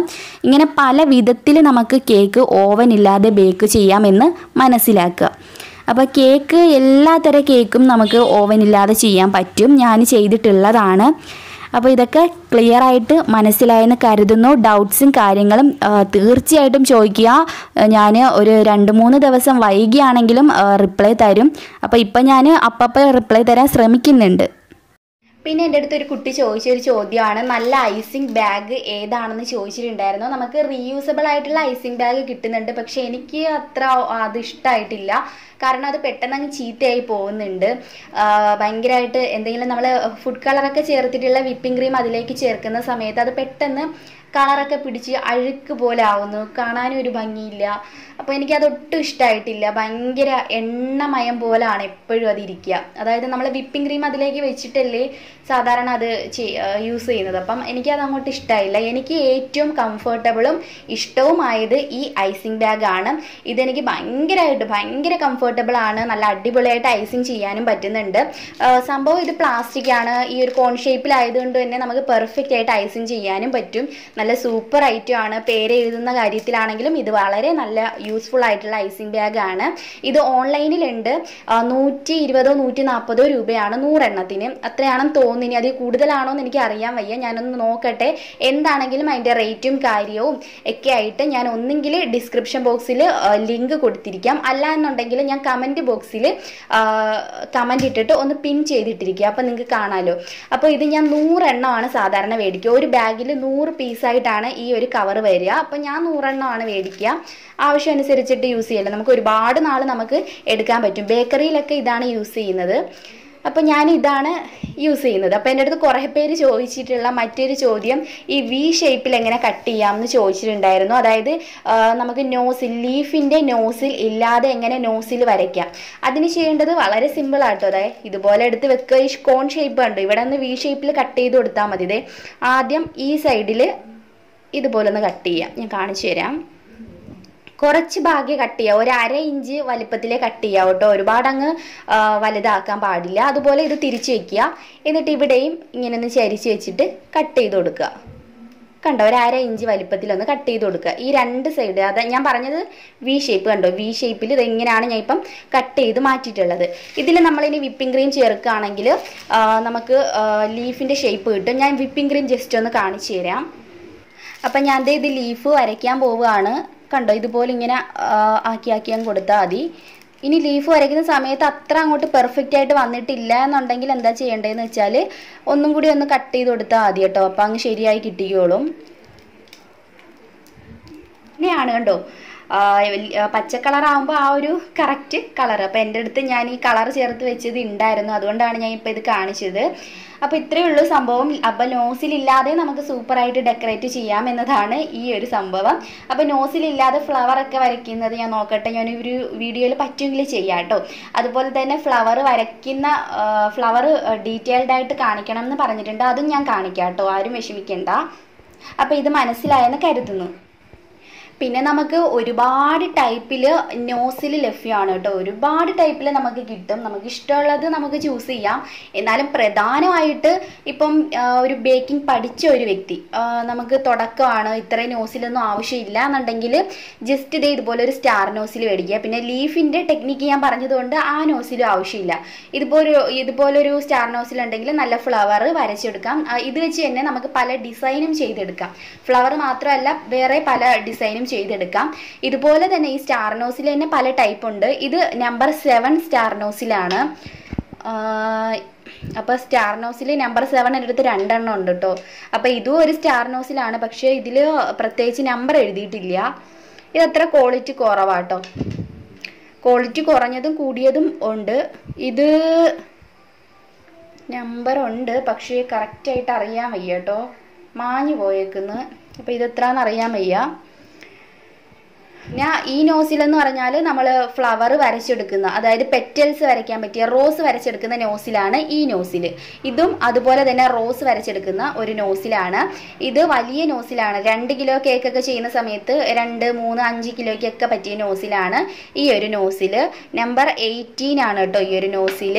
ഇങ്ങനെ പല വിധത്തിൽ നമുക്ക് കേക്ക് ഓവൻ ഇല്ലാതെ ബേക്ക് ചെയ്യാമെന്ന് മനസ്സിലാക്കുക. അപ്പോൾ കേക്ക് എല്ലാത്തരം കേക്കും നമുക്ക് ഓവൻ ഇല്ലാതെ ചെയ്യാൻ പറ്റും. ഞാൻ ചെയ്തിട്ടുള്ളതാണ്. അപ്പോൾ ഇതൊക്കെ ക്ലിയർ ആയിട്ട് മനസ്സിലായെന്ന് കരുതുന്നു. ഡൗട്ട്സും കാര്യങ്ങളും തീർച്ചയായിട്ടും ചോദിക്കുക. ഞാൻ ഒരു രണ്ട് മൂന്ന് ദിവസം വൈകിയാണെങ്കിലും റിപ്ലൈ തരും. അപ്പോൾ ഇപ്പം ഞാൻ അപ്പപ്പോൾ റിപ്ലൈ തരാൻ ശ്രമിക്കുന്നുണ്ട്. പിന്നെ എന്റെ അടുത്ത് ഒരു കുട്ടി ചോദിച്ച ഒരു ചോദ്യമാണ് നല്ല ഐസിങ് ബാഗ് ഏതാണെന്ന് ചോദിച്ചിട്ടുണ്ടായിരുന്നു? നമുക്ക് റീയൂസബിൾ ആയിട്ടുള്ള ഐസിങ് ബാഗ് കിട്ടുന്നുണ്ട് പക്ഷേ എനിക്ക് അത്ര അത് ഇഷ്ടമായിട്ടില്ല കാരണം അത് പെട്ടെന്ന് അങ്ങ് ചീത്തയായി പോകുന്നുണ്ട്. ഭയങ്കരമായിട്ട് എന്തെങ്കിലും നമ്മൾ ഫുഡ് കളറൊക്കെ ചേർത്തിട്ടുള്ള വിപ്പിംഗ് ക്രീം അതിലേക്ക് ചേർക്കുന്ന സമയത്ത് അത് പെട്ടെന്ന് കളറൊക്കെ പിടിച്ച് അഴുക്ക് പോലെ ആവുന്നു. കാണാനും ഒരു ഭംഗിയില്ല. അപ്പോൾ എനിക്കത് ഒട്ടും ഇഷ്ടമായിട്ടില്ല ഭയങ്കര എണ്ണമയം പോലാണ് എപ്പോഴും അത് ഇരിക്കുക. അതായത് നമ്മൾ വിപ്പിംഗ് ക്രീം അതിലേക്ക് വെച്ചിട്ടല്ലേ സാധാരണ അത് യൂസ് ചെയ്യുന്നത്. അപ്പം എനിക്കത് അങ്ങോട്ട് ഇഷ്ടമായില്ല എനിക്ക് ഏറ്റവും കംഫർട്ടബിളും ഇഷ്ടവുമായത് ഈ ഐസിങ് ബാഗാണ് ഇതെനിക്ക് ഭയങ്കരമായിട്ട് ഭയങ്കര കംഫർട്ടബിൾ ആണ് നല്ല അടിപൊളിയായിട്ട് ഐസിങ് ചെയ്യാനും പറ്റുന്നുണ്ട്. സംഭവം ഇത് പ്ലാസ്റ്റിക് ആണ്. ഈ ഒരു കോൺ ഷേപ്പിലായതുകൊണ്ട് തന്നെ നമുക്ക് പെർഫെക്റ്റ് ആയിട്ട് ഐസിങ് ചെയ്യാനും പറ്റും. നല്ല സൂപ്പർ ഐറ്റം ആണ്. പേര് എഴുതുന്ന കാര്യത്തിലാണെങ്കിലും ഇത് വളരെ നല്ല യൂസ്ഫുൾ ആയിട്ടുള്ള ഐസിങ് ബാഗ് ആണ്. ഇത് ഓൺലൈനിലുണ്ട്. നൂറ്റി ഇരുപതോ നൂറ്റി നാൽപ്പതോ രൂപയാണ് നൂറെണ്ണത്തിന്. അത്രയാണെന്ന് തോന്നുന്നു. ഇനി കൂടുതലാണോ എന്ന് എനിക്ക് അറിയാൻ വയ്യ. ഞാനൊന്ന് നോക്കട്ടെ. എന്താണെങ്കിലും അതിന്റെ റേറ്റും കാര്യവും ഒക്കെ ആയിട്ട് ഞാൻ ഒന്നെങ്കിൽ ഡിസ്ക്രിപ്ഷൻ ബോക്സിൽ ലിങ്ക് കൊടുത്തിരിക്കാം. അല്ല എന്നുണ്ടെങ്കിൽ ഞാൻ കമന്റ് ബോക്സിൽ കമന്റ് ഇട്ടിട്ട് ഒന്ന് പിൻ ചെയ്തിട്ടിരിക്കുക. അപ്പോൾ നിങ്ങൾക്ക് കാണാമല്ലോ അപ്പോൾ ഇത് ഞാൻ നൂറെണ്ണമാണ് സാധാരണ മേടിക്കുക. ഒരു ബാഗിൽ നൂറ് പീസായിട്ടാണ് ഈ ഒരു കവർ വരിക. അപ്പോൾ ഞാൻ നൂറെണ്ണമാണ് മേടിക്കുക. ആവശ്യം അനുസരിച്ചിട്ട് യൂസ് ചെയ്യല്ല നമുക്ക് ഒരുപാട് നാൾ നമുക്ക് എടുക്കാൻ പറ്റും. ബേക്കറിയിലൊക്കെ ഇതാണ് യൂസ് ചെയ്യുന്നത്. അപ്പോൾ ഞാൻ ഇതാണ് യൂസ് ചെയ്യുന്നത്. അപ്പോൾ എന്റെ അടുത്ത് കുറേ പേര് ചോദിച്ചിട്ടുള്ള മറ്റൊരു ചോദ്യം ഈ വി ഷേപ്പിൽ എങ്ങനെ കട്ട് ചെയ്യാം എന്ന് ചോദിച്ചിട്ടുണ്ടായിരുന്നു. അതായത് നമുക്ക് നോസിൽ ലീഫിന്റെ നോസിൽ ഇല്ലാതെ എങ്ങനെ നോസിൽ വരയ്ക്കാം. അതിന് ചെയ്യേണ്ടത് വളരെ സിമ്പിൾ ആട്ടോ അതായത് ഇതുപോലെ എടുത്ത് വെക്കുക. ഈ കോൺ ഷേപ്പ് ഉണ്ട് ഇവിടെ നിന്ന് വി ഷേപ്പിൽ കട്ട് ചെയ്ത് കൊടുത്താൽ മതി. ആദ്യം ഈ സൈഡിൽ ഇതുപോലെ ഒന്ന് കട്ട് ചെയ്യാം. ഞാൻ കാണിച്ചു തരാം. കുറച്ച് ഭാഗ്യം കട്ട് ചെയ്യുക ഒരു അര ഇഞ്ച് വലിപ്പത്തിലേ കട്ട് ചെയ്യുക കേട്ടോ. ഒരുപാട് അങ്ങ് വലുതാക്കാൻ പാടില്ല. അതുപോലെ ഇത് തിരിച്ചു വെക്കുക. എന്നിട്ട് ഇവിടെയും ഇങ്ങനെ ഒന്ന് ചരിച്ച് വെച്ചിട്ട് കട്ട് ചെയ്ത് കൊടുക്കുക. കണ്ടോ? ഒരു അര ഇഞ്ച് വലിപ്പത്തിലൊന്ന് കട്ട് ചെയ്ത് കൊടുക്കുക. ഈ രണ്ട് സൈഡ് അത് ഞാൻ പറഞ്ഞത് വി ഷേപ്പ് കണ്ടോ? വി ഷേപ്പിൽ ഇത് എങ്ങനെയാണ് ഞാൻ ഇപ്പം കട്ട് ചെയ്ത് മാറ്റിയിട്ടുള്ളത്. ഇതിൽ നമ്മളിനി വിപ്പിംഗ് ക്രീം ചേർക്കുകയാണെങ്കിൽ നമുക്ക് ലീഫിന്റെ ഷേപ്പ് കിട്ടും. ഞാൻ വിപ്പിംഗ് ക്രീം ജസ്റ്റ് ഒന്ന് കാണിച്ചു തരാം. അപ്പം ഞാൻ ഇത് ലീഫ് വരയ്ക്കാൻ പോവുകയാണ്. കണ്ടോ ഇതുപോലെ ഇങ്ങനെ ആക്കി ആക്കി ഞാൻ കൊടുത്താൽ മതി. ഇനി ലീഫ് വരയ്ക്കുന്ന സമയത്ത് അത്ര അങ്ങോട്ട് പെർഫെക്റ്റ് ആയിട്ട് വന്നിട്ടില്ല എന്നുണ്ടെങ്കിൽ എന്താ ചെയ്യേണ്ടതെന്ന് വെച്ചാൽ ഒന്നും കൂടി ഒന്ന് കട്ട് ചെയ്ത് കൊടുത്താൽ മതി കേട്ടോ. അപ്പം അങ്ങ് ശരിയായി കിട്ടിക്കോളും. ഇങ്ങനെയാണ് കണ്ടോ പച്ച കളർ ആകുമ്പോൾ ആ ഒരു കറക്റ്റ് കളർ അപ്പോൾ എന്റെ അടുത്ത് ഞാൻ ഈ കളർ ചേർത്ത് വെച്ചത് ഉണ്ടായിരുന്നു അതുകൊണ്ടാണ് ഞാൻ ഇപ്പോൾ ഇത് കാണിച്ചത്. അപ്പോൾ ഇത്രയേ ഉള്ളൂ സംഭവം. അപ്പോൾ നോസിലില്ലാതെ നമുക്ക് സൂപ്പറായിട്ട് ഡെക്കറേറ്റ് ചെയ്യാം എന്നതാണ് ഈ ഒരു സംഭവം. അപ്പോൾ നോസിലില്ലാതെ ഫ്ലവർ ഒക്കെ വരയ്ക്കുന്നത് ഞാൻ നോക്കട്ടെ. ഞാൻ ഒരു വീഡിയോയിൽ പറ്റുമെങ്കിൽ ചെയ്യാം കേട്ടോ അതുപോലെ തന്നെ ഫ്ലവർ വരയ്ക്കുന്ന ഫ്ലവർ ഡീറ്റെയിൽഡ് ആയിട്ട് കാണിക്കണം എന്ന് പറഞ്ഞിട്ടുണ്ട്. അതും ഞാൻ കാണിക്കാം കേട്ടോ ആരും വിഷമിക്കേണ്ട. അപ്പോൾ ഇത് മനസ്സിലായെന്ന് കരുതുന്നു. പിന്നെ നമുക്ക് ഒരുപാട് ടൈപ്പിൽ നോസിൽ ലഭ്യമാണ് കേട്ടോ. ഒരുപാട് ടൈപ്പിൽ നമുക്ക് കിട്ടും. നമുക്ക് ഇഷ്ടമുള്ളത് നമുക്ക് ചൂസ് ചെയ്യാം. എന്നാലും പ്രധാനമായിട്ട് ഇപ്പം ഒരു ബേക്കിംഗ് പഠിച്ച ഒരു വ്യക്തി നമുക്ക് തുടക്കമാണ്. ഇത്രയും നോസിലൊന്നും ആവശ്യമില്ല എന്നുണ്ടെങ്കിൽ ജസ്റ്റ് ഇതേ ഇതുപോലെ ഒരു സ്റ്റാർ നോസിൽ മേടിക്കുക. പിന്നെ ലീഫിന്റെ ടെക്നിക്ക് ഞാൻ പറഞ്ഞതുകൊണ്ട് ആ നോസിലും ആവശ്യമില്ല. ഇതുപോലെ ഇതുപോലൊരു സ്റ്റാർ നോസിൽ ഉണ്ടെങ്കിൽ നല്ല ഫ്ലവർ വരച്ചെടുക്കാം. ഇത് വെച്ച് തന്നെ നമുക്ക് പല ഡിസൈനും ചെയ്തെടുക്കാം. ഫ്ലവർ മാത്രമല്ല വേറെ പല ഡിസൈനും ചെയ്തെടുക്കാം. ഇതുപോലെ തന്നെ ഈ സ്റ്റാർനോസിൽ തന്നെ പല ടൈപ്പ് ഉണ്ട്. ഇത് നമ്പർ സെവൻ സ്റ്റാർനോസിലാണ് അപ്പോൾ സ്റ്റാർ നോസിൽ നമ്പർ സെവൻ എന്റെ അടുത്ത് രണ്ടെണ്ണം ഉണ്ട് കേട്ടോ അപ്പോൾ ഇതും ഒരു സ്റ്റാർനോസിലാണ് പക്ഷേ ഇതിൽ പ്രത്യേകിച്ച് നമ്പർ എഴുതിയിട്ടില്ല. ഇത് അത്ര ക്വാളിറ്റി കുറവാട്ടോ ക്വാളിറ്റി കുറഞ്ഞതും കൂടിയതും ഉണ്ട്. ഇത് നമ്പർ ഉണ്ട്. പക്ഷേ കറക്റ്റായിട്ട് അറിയാൻ വയ്യ കേട്ടോ മാഞ്ഞു പോയേക്കുന്നു. അപ്പോൾ ഇത് എത്രയാണെന്ന് അറിയാൻ വയ്യ. ഞാൻ ഈ നോസിൽ എന്ന് പറഞ്ഞാൽ നമ്മൾ ഫ്ലവർ വരച്ചെടുക്കുന്ന അതായത് പെറ്റൽസ് വരയ്ക്കാൻ പറ്റിയ റോസ് വരച്ചെടുക്കുന്ന നോസിലാണ് ഈ നോസിൽ ഇതും അതുപോലെ തന്നെ റോസ് വരച്ചെടുക്കുന്ന ഒരു നോസിലാണ്. ഇത് വലിയ നോസിലാണ്. രണ്ട് കിലോ കേക്കൊക്കെ ചെയ്യുന്ന സമയത്ത് രണ്ട് മൂന്ന് അഞ്ച് കിലോയ്ക്കൊക്കെ പറ്റിയ നോസിലാണ് ഈ ഒരു നോസിൽ നമ്പർ എയ്റ്റീൻ ആണ് കേട്ടോ ഈ ഒരു നോസിൽ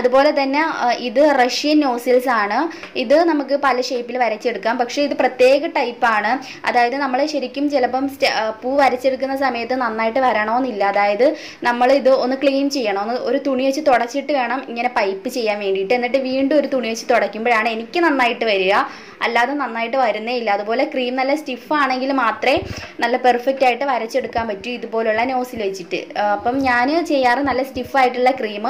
അതുപോലെ തന്നെ ഇത് റഷ്യൻ നോസിൽസ് ആണ്. ഇത് നമുക്ക് പല ഷേപ്പിൽ വരച്ചെടുക്കാം. പക്ഷേ ഇത് പ്രത്യേക ടൈപ്പാണ്. അതായത് നമ്മൾ ശരിക്കും ചിലപ്പം പൂ വരച്ചെടുക്കുന്ന സമയത്ത് നന്നായിട്ട് വരണമെന്നില്ല. അതായത് നമ്മൾ ഇത് ഒന്ന് ക്ലീൻ ചെയ്യണം. ഒന്ന് ഒരു തുണി വെച്ച് തുടച്ചിട്ട് വേണം ഇങ്ങനെ പൈപ്പ് ചെയ്യാൻ വേണ്ടിയിട്ട്. എന്നിട്ട് വീണ്ടും ഒരു തുണി വെച്ച് തുടയ്ക്കുമ്പോഴാണ് എനിക്ക് നന്നായിട്ട് വരിക. അല്ലാതെ നന്നായിട്ട് വരുന്നേ ഇല്ല. അതുപോലെ ക്രീം നല്ല സ്റ്റിഫ് ആണെങ്കിൽ മാത്രമേ നല്ല പെർഫെക്റ്റ് ആയിട്ട് വരച്ചെടുക്കാൻ പറ്റൂ ഇതുപോലുള്ള നോസിൽ വെച്ചിട്ട്. അപ്പം ഞാൻ ചെയ്യാറ് നല്ല സ്റ്റിഫായിട്ടുള്ള ക്രീം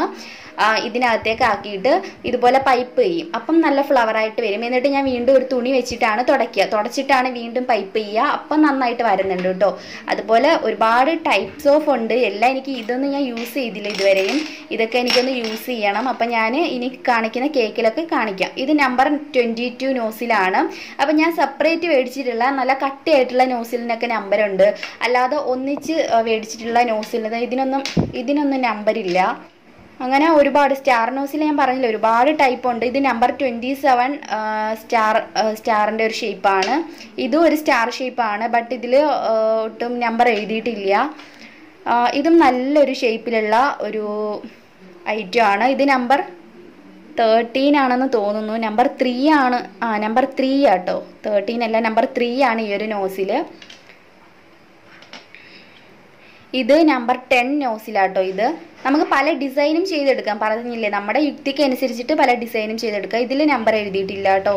ഇതിനകത്തേക്ക് ആക്കിയിട്ട് ഇതുപോലെ പൈപ്പ് ചെയ്യും. അപ്പം നല്ല ഫ്ലവറായിട്ട് വരും. എന്നിട്ട് ഞാൻ വീണ്ടും ഒരു തുണി വെച്ചിട്ടാണ് തുടയ്ക്കുക. തുടച്ചിട്ടാണ് വീണ്ടും പൈപ്പ് ചെയ്യുക. അപ്പം നന്നായിട്ട് വരുന്നുണ്ട് കേട്ടോ. അതുപോലെ ഒരുപാട് ടൈപ്സ് ഓഫ് ഉണ്ട്. എല്ലാം എനിക്ക് ഇതൊന്നും ഞാൻ യൂസ് ചെയ്തില്ല ഇതുവരെയും. ഇതൊക്കെ എനിക്കൊന്ന് യൂസ് ചെയ്യണം. അപ്പം ഞാൻ ഇനി കാണിക്കുന്ന കേക്കിലൊക്കെ കാണിക്കാം. ഇത് നമ്പർ ട്വന്റി ടു നോസിലാണ് അപ്പം ഞാൻ സെപ്പറേറ്റ് മേടിച്ചിട്ടുള്ള നല്ല കട്ടിയായിട്ടുള്ള നോസിലിനൊക്കെ നമ്പറുണ്ട് അല്ലാതെ ഒന്നിച്ച് മേടിച്ചിട്ടുള്ള നോസിലിന് ഇതിനൊന്നും ഇതിനൊന്നും നമ്പരില്ല അങ്ങനെ ഒരുപാട് സ്റ്റാർ നോസിൽ ഞാൻ പറഞ്ഞില്ല ഒരുപാട് ടൈപ്പ് ഉണ്ട്. ഇത് നമ്പർ ട്വന്റി സെവൻ സ്റ്റാർ സ്റ്റാറിന്റെ ഒരു ഷേപ്പാണ് ഇതും ഒരു സ്റ്റാർ ഷേപ്പാണ് ബട്ട് ഇതിൽ ഒട്ടും നമ്പർ എഴുതിയിട്ടില്ല. ഇതും നല്ലൊരു ഷേപ്പിലുള്ള ഒരു ഐറ്റം ആണ്. ഇത് നമ്പർ തേർട്ടീൻ ആണെന്ന് തോന്നുന്നു. നമ്പർ ത്രീ ആണ് ആ നമ്പർ ത്രീ ആട്ടോ. തേർട്ടീൻ അല്ല നമ്പർ ത്രീ ആണ് ഈ ഒരു നോസിൽ ഇത് നമ്പർ ടെൻ നോസിലാട്ടോ ഇത്. നമുക്ക് പല ഡിസൈനും ചെയ്തെടുക്കാം. പറഞ്ഞില്ലേ നമ്മുടെ യുക്തിക്ക് അനുസരിച്ചിട്ട് പല ഡിസൈനും ചെയ്തെടുക്കാം. ഇതിൽ നമ്പർ എഴുതിയിട്ടില്ല കേട്ടോ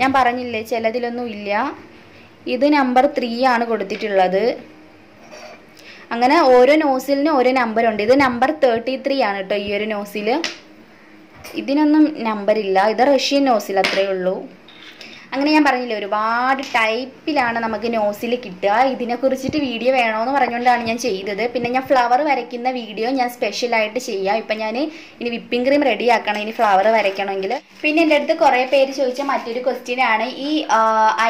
ഞാൻ പറഞ്ഞില്ലേ ചിലതിലൊന്നും ഇല്ല. ഇത് നമ്പർ ത്രീ ആണ് കൊടുത്തിട്ടുള്ളത്. അങ്ങനെ ഓരോ നോസിലിന് ഓരോ നമ്പർ ഉണ്ട്. ഇത് നമ്പർ തേർട്ടി ത്രീ ആണ് കേട്ടോ ഈ ഒരു നോസിൽ ഇതിനൊന്നും നമ്പർ ഇല്ല. ഇത് റഷ്യൻ നോസിൽ അത്രയേ ഉള്ളൂ. അങ്ങനെ ഞാൻ പറഞ്ഞില്ലേ ഒരുപാട് ടൈപ്പിലാണ് നമുക്ക് നോസിൽ കിട്ടുക. ഇതിനെ കുറിച്ചിട്ട് വീഡിയോ വേണമെന്ന് പറഞ്ഞുകൊണ്ടാണ് ഞാൻ ചെയ്തത്. പിന്നെ ഞാൻ ഫ്ലവർ വരയ്ക്കുന്ന വീഡിയോ ഞാൻ സ്പെഷ്യലായിട്ട് ചെയ്യാം. ഇപ്പം ഞാൻ ഇനി വിപ്പിംഗ് ക്രീം റെഡി ആക്കണം ഇനി ഫ്ലവർ വരയ്ക്കണമെങ്കിൽ. പിന്നെ എന്റെ അടുത്ത് കുറേ പേര് ചോദിച്ച മറ്റൊരു ക്വസ്റ്റ്യൻ ആണ് ഈ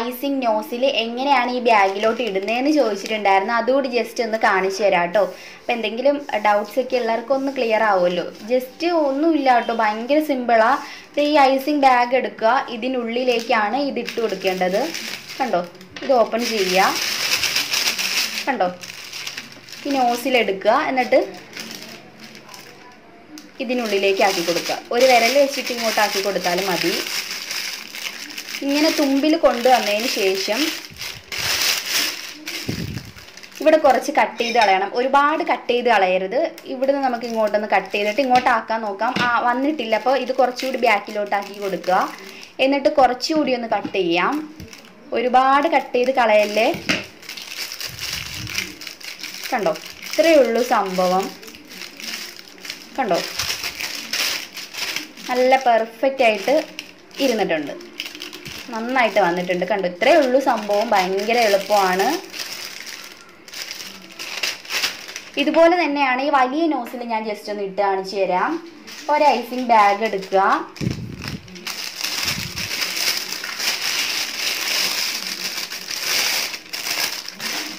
ഐസിങ് നോസിൽ എങ്ങനെയാണ് ഈ ബാഗിലോട്ട് ഇടുന്നതെന്ന് ചോദിച്ചിട്ടുണ്ടായിരുന്നു. അതുകൂടി ജസ്റ്റ് ഒന്ന് കാണിച്ചു തരാം കേട്ടോ. അപ്പം എന്തെങ്കിലും ഡൗട്ട്സ് ഒക്കെ എല്ലാവർക്കും ഒന്ന് ക്ലിയർ ആവുമല്ലോ. ജസ്റ്റ് ഒന്നുമില്ല കേട്ടോ ഭയങ്കര സിമ്പിളാ ഇത് ഈ ഐസിങ് ബാഗ് എടുക്കുക. ഇതിനുള്ളിലേക്കാണ് ഇത് ഇട്ട് കൊടുക്കേണ്ടത്. കണ്ടോ? ഇത് ഓപ്പൺ ചെയ്യുക. കണ്ടോ? ഈ നോസിലെടുക്കുക എന്നിട്ട് ഇതിനുള്ളിലേക്ക് ആക്കി കൊടുക്കുക. ഒരു വിരൽ വെച്ചിട്ട് ഇങ്ങോട്ട് ആക്കി കൊടുത്താലും മതി. ഇങ്ങനെ തുമ്പിൽ കൊണ്ടുവന്നതിന് ശേഷം ഇവിടെ കുറച്ച് കട്ട് ചെയ്ത് കളയണം. ഒരുപാട് കട്ട് ചെയ്ത് കളയരുത്. ഇവിടുന്ന് നമുക്ക് ഇങ്ങോട്ടൊന്ന് കട്ട് ചെയ്തിട്ട് ഇങ്ങോട്ട് ആക്കാൻ നോക്കാം. ആ വന്നിട്ടില്ല. അപ്പോൾ ഇത് കുറച്ചുകൂടി ബാക്കിലോട്ടാക്കി കൊടുക്കുക. എന്നിട്ട് കുറച്ചുകൂടി ഒന്ന് കട്ട് ചെയ്യാം. ഒരുപാട് കട്ട് ചെയ്ത് കളയല്ലേ? കണ്ടോ? ഇത്രയേ ഉള്ളൂ സംഭവം. കണ്ടോ? നല്ല പെർഫെക്റ്റ് ആയിട്ട് ഇരുന്നിട്ടുണ്ട്. നന്നായിട്ട് വന്നിട്ടുണ്ട്. കണ്ടോ? ഇത്രയേ ഉള്ളൂ സംഭവം. ഭയങ്കര എളുപ്പമാണ്. ഇതുപോലെ തന്നെയാണ് ഈ വലിയ നോസിൽ ഞാൻ ജസ്റ്റ് ഒന്ന് ഇട്ട് കാണിച്ചു തരാം. ഒരു ഐസിങ് ബാഗ് എടുക്കുക.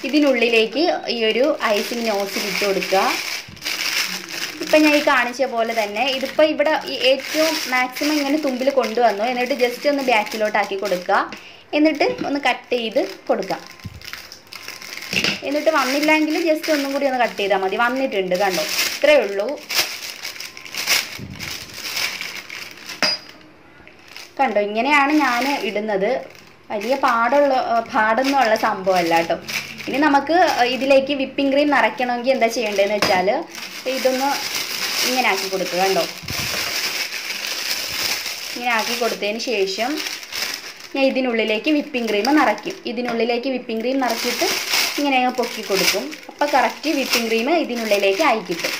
ഇതിനുള്ളിലേക്ക് ഈ ഒരു ഐസിങ് നോസിൽ ഇട്ട് കൊടുക്കുക. ഇപ്പം ഞാൻ ഈ കാണിച്ച പോലെ തന്നെ ഇതിപ്പോൾ ഇവിടെ ഏറ്റവും മാക്സിമം ഇങ്ങനെ തുമ്പിൽ കൊണ്ടുവന്നു. എന്നിട്ട് ജസ്റ്റ് ഒന്ന് ബാക്കിലോട്ടാക്കി കൊടുക്കുക. എന്നിട്ട് ഒന്ന് കട്ട് ചെയ്ത് കൊടുക്കുക. എന്നിട്ട് വന്നില്ലെങ്കിൽ ജസ്റ്റ് ഒന്നും കൂടി ഒന്ന് കട്ട് ചെയ്താൽ മതി. വന്നിട്ടുണ്ട് കണ്ടോ? ഇത്രയേ ഉള്ളൂ. കണ്ടോ? ഇങ്ങനെയാണ് ഞാൻ ഇടുന്നത്. വലിയ പാടുള്ള പാടൊന്നും ഉള്ള സംഭവമല്ല കേട്ടോ. ഇനി നമുക്ക് ഇതിലേക്ക് വിപ്പിംഗ് ക്രീം നിറയ്ക്കണമെങ്കിൽ എന്താ ചെയ്യേണ്ടതെന്ന് വെച്ചാൽ ഇതൊന്ന് ഇങ്ങനെ ആക്കി കൊടുക്കുക കണ്ടോ? ഇങ്ങനെ ആക്കി കൊടുത്തതിന് ശേഷം ഞാൻ ഇതിനുള്ളിലേക്ക് വിപ്പിംഗ് ക്രീം നിറയ്ക്കും. ഇതിനുള്ളിലേക്ക് വിപ്പിംഗ് ക്രീം നിറച്ചിട്ട് ഇങ്ങനെ പൊക്കി കൊടുക്കും. അപ്പോൾ കറക്റ്റ് വിപ്പിംഗ് ക്രീം ഇതിനുള്ളിലേക്ക് ആയി കിട്ടും.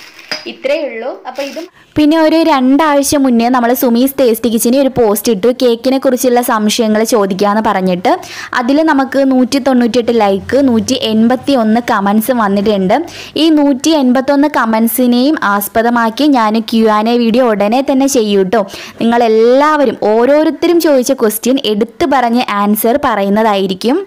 ഇത്രയേ ഉള്ളൂ. അപ്പോൾ ഇതും പിന്നെ ഒരു രണ്ടാഴ്ച മുന്നേ നമ്മൾ സുമീസ് ടേസ്റ്റ് കിച്ചനെ ഒരു പോസ്റ്റ് ഇട്ടു. കേക്കിനെ കുറിച്ചുള്ള സംശയങ്ങൾ ചോദിക്കാമെന്ന് പറഞ്ഞിട്ട് അതിൽ നമുക്ക് നൂറ്റി തൊണ്ണൂറ്റിയെട്ട് ലൈക്ക് നൂറ്റി എൺപത്തി ഒന്ന് കമൻസ് വന്നിട്ടുണ്ട്. ഈ നൂറ്റി എൺപത്തൊന്ന് കമൻസിനെയും ആസ്പദമാക്കി ഞാൻ ക്യു ആൻ എ വീഡിയോ ഉടനെ തന്നെ ചെയ്യൂ കേട്ടോ. നിങ്ങളെല്ലാവരും ഓരോരുത്തരും ചോദിച്ച ക്വസ്റ്റ്യൻ എടുത്തു പറഞ്ഞ് ആൻസർ പറയുന്നതായിരിക്കും.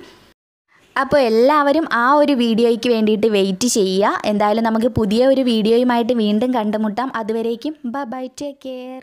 അപ്പോൾ എല്ലാവരും ആ ഒരു വീഡിയോയ്ക്ക് വേണ്ടിയിട്ട് വെയിറ്റ് ചെയ്യുക. എന്തായാലും നമുക്ക് പുതിയ ഒരു വീഡിയോയുമായിട്ട് വീണ്ടും കണ്ടുമുട്ടാം. അതുവരേക്കും ബൈ ബൈ ടേക്ക് കെയർ